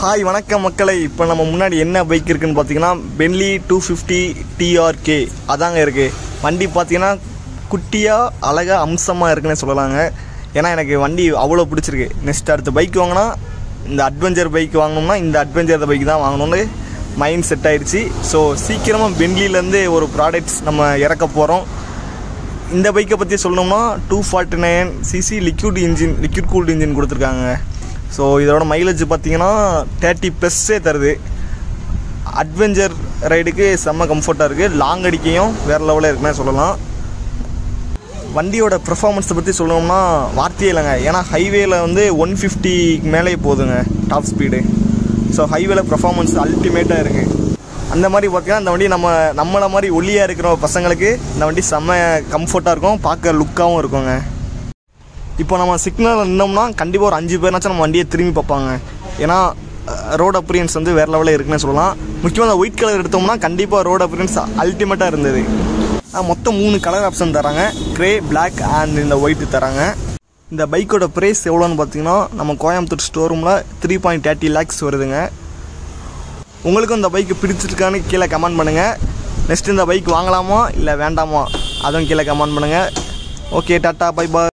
Hi வணக்கம் மக்களை. இப்போ நம்ம முன்னாடி என்ன பைக் இருக்குன்னு பார்த்தீங்கன்னா பென்லி டூ ஃபிஃப்டி டிஆர்கே அதாங்க இருக்குது வண்டி பார்த்தீங்கன்னா குட்டியாக அழகாக அம்சமாக இருக்குன்னு சொல்லலாங்க. ஏன்னா எனக்கு வண்டி அவ்வளோ பிடிச்சிருக்கு. நெக்ஸ்ட் அடுத்த பைக் வாங்கினா இந்த அட்வென்ச்சர் பைக் வாங்கணும்னா இந்த அட்வென்ச்சர் பைக் தான் வாங்கணும்னு மைண்ட் செட் ஆயிடுச்சு. ஸோ சீக்கிரமாக பென்லியிலேருந்து ஒரு ப்ராடக்ட்ஸ் நம்ம இறக்க போகிறோம் இந்த பைக்கை பற்றி சொல்லணும்னா two forty nine CC liquid engine liquid cooled engine கொடுத்துருக்காங்க. ஸோ இதோட மைலேஜ் பார்த்தீங்கன்னா தேர்ட்டி ப்ளஸ்ஸே தருது. அட்வென்ச்சர் ரைடுக்கு செம்ம கம்ஃபர்ட்டாக இருக்குது லாங் அடிக்கையும் வேறு லெவலில் இருக்குன்னு சொல்லலாம். வண்டியோட ப்ரெஃபார்மன்ஸை பற்றி சொல்லணும்னா வார்த்தையே இல்லைங்க. ஏன்னா ஹைவேல வந்து ஒன் ஃபிஃப்டிக்கு மேலே போகுதுங்க டாப் ஸ்பீடு ஸோ ஹைவேல பெர்ஃபார்மன்ஸ் அல்டிமேட்டாக இருக்குது அந்த மாதிரி பார்த்தீங்கன்னா இந்த வண்டி நம்ம நம்மளை மாதிரி ஒல்லியாக இருக்கிற பசங்களுக்கு இந்த வண்டி செம்ம கம்ஃபர்ட்டாக இருக்கும். பார்க்க லுக்காகவும் இருக்குங்க. இப்போ நம்ம சிக்னல் நின்னோம்னா கண்டிப்பாக ஒரு அஞ்சு பேர்னாச்சும் நம்ம வண்டியை திரும்பி பார்ப்பாங்க. ஏன்னா ரோட் அப்ரியன்ஸ் வந்து வேறு லெவலில் இருக்குன்னு சொல்லலாம். முக்கியமாக அந்த ஒயிட் கலர் எடுத்தோம்னா கண்டிப்பாக ரோட் அப்ரியன்ஸ் அல்டிமேட்டாக இருந்தது. மொத்தம் மூணு கலர் ஆப்ஷன் தராங்க. க்ரே பிளாக் அண்ட் இந்த ஒயிட்டு தராங்க. இந்த பைக்கோட ப்ரைஸ் எவ்வளோன்னு பார்த்தீங்கன்னா நம்ம கோயம்புத்தூர் ஸ்டோர் ரூமில் த்ரீ பாயிண்ட் தேர்ட்டி லேக்ஸ் வருதுங்க. உங்களுக்கும் இந்த பைக்கு பிடிச்சிருக்கான்னு கீழே கமெண்ட் பண்ணுங்கள் நெக்ஸ்ட் இந்த பைக் வாங்கலாமா இல்லை வேண்டாமா? அதுவும் கீழே கமெண்ட் பண்ணுங்கள் ஓகே டாட்டா பை பாய்